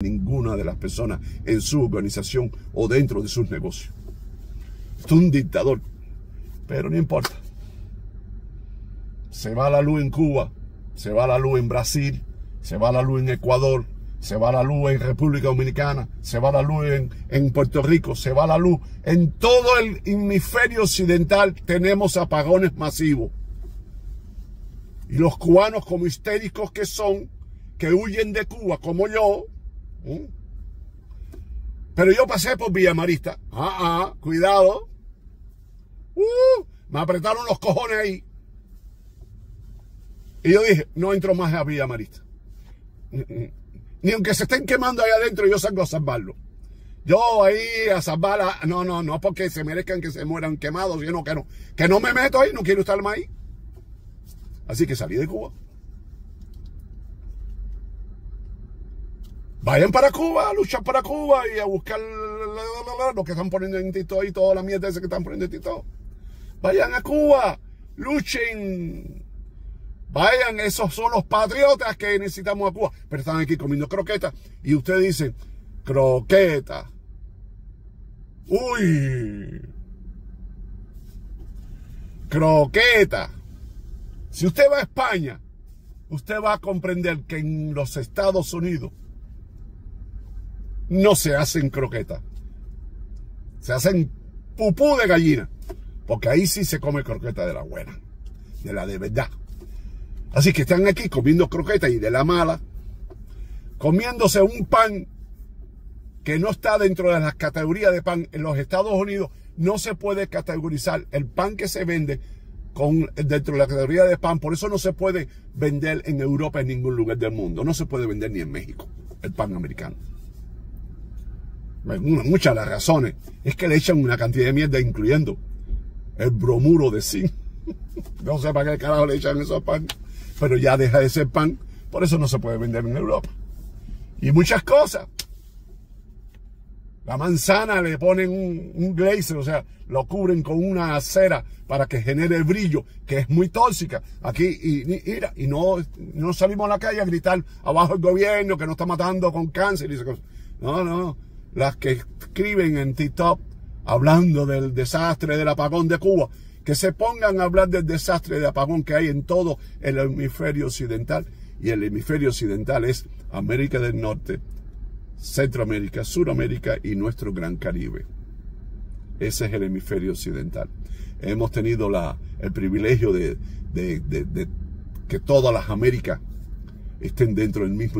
ninguna de las personas en su organización o dentro de sus negocios. Es un dictador, pero no importa. Se va la luz en Cuba, se va la luz en Brasil, se va la luz en Ecuador, se va la luz en República Dominicana, se va la luz en, en, Puerto Rico, se va la luz. En todo el hemisferio occidental tenemos apagones masivos. Y los cubanos, como histéricos que son, que huyen de Cuba, como yo, ¿eh? pero yo pasé por Villamarista. Ah, ah, cuidado. Uh, me apretaron los cojones ahí. Y yo dije, no entro más a Villamarista. Ni aunque se estén quemando ahí adentro, yo salgo a salvarlo. Yo ahí a salvar. No, no, no porque se merezcan que se mueran quemados, sino que no. Que no me meto ahí, no quiero estar más ahí. Así que salí de Cuba. Vayan para Cuba, a luchar para Cuba y a buscar lo que están poniendo en Tito y toda la mierda esa que están poniendo en Tito. Vayan a Cuba, luchen. Vayan, esos son los patriotas que necesitamos a Cuba. Pero están aquí comiendo croquetas y ustedes dicen, croqueta. Uy. Croqueta. Si usted va a España, usted va a comprender que en los Estados Unidos no se hacen croquetas. Se hacen pupú de gallina. Porque ahí sí se come croqueta de la buena. De la de verdad. Así que están aquí comiendo croquetas y de la mala. Comiéndose un pan que no está dentro de las categorías de pan. En los Estados Unidos no se puede categorizar el pan que se vende con, dentro de la categoría de pan. Por eso no se puede vender en Europa en ningún lugar del mundo. No se puede vender ni en México el pan americano. Muchas de las razones es que le echan una cantidad de mierda, incluyendo el bromuro de zinc. No sé para qué carajo le echan esos pan, pero ya deja de ser pan, por eso no se puede vender en Europa. Y muchas cosas. La manzana le ponen un, un glazer, o sea, lo cubren con una cera para que genere el brillo, que es muy tóxica. Aquí, y, y, y no, no salimos a la calle a gritar abajo el gobierno que nos está matando con cáncer y esas cosas. No, no las que escriben en TikTok hablando del desastre del apagón de Cuba, que se pongan a hablar del desastre de apagón que hay en todo el hemisferio occidental. Y el hemisferio occidental es América del Norte, Centroamérica, Suramérica y nuestro Gran Caribe. Ese es el hemisferio occidental. Hemos tenido la, el privilegio de, de, que todas las Américas estén dentro del mismo